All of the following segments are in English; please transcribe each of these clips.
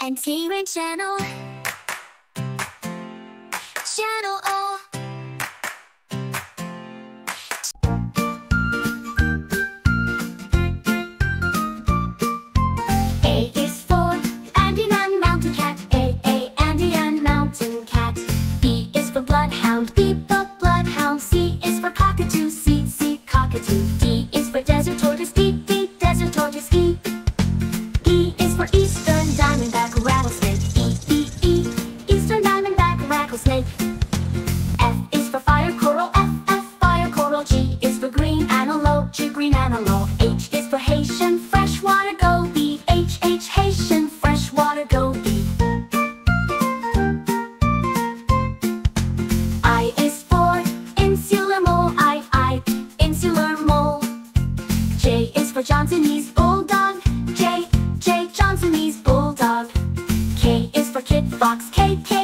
MTRin Channel. Channel O. A is for Andean and Mountain Cat. A, A, Andean Mountain Cat. B is for Bloodhound. B, the Bloodhound. C is for Cockatoo. C, C, Cockatoo. D is for Desert Tortoise. D, D, Desert Tortoise. E, E is for Eastern Rattlesnake. F is for Fire Coral. F, F, Fire Coral. G is for Green Antelope. G, Green Antelope. H is for Haitian Freshwater Goby. H, H, Haitian Freshwater Goby. I is for Insular Mole. I, I, Insular Mole. J is for Johnsonese Bulldog. J, J, Johnsonese Bulldog. K is for Kit Fox. K, K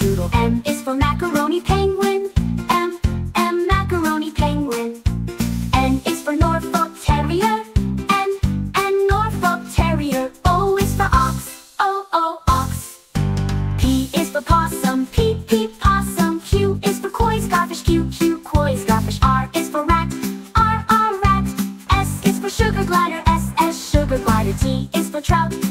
M is for macaroni penguin. M, M macaroni penguin. N is for Norfolk Terrier. N, N Norfolk Terrier. O is for ox. O, O ox. P is for possum. P, P possum. Q is for koi starfish. Q, Q koi starfish. R is for rat. R, R rat. S is for sugar glider. S, S sugar glider. T is for trout.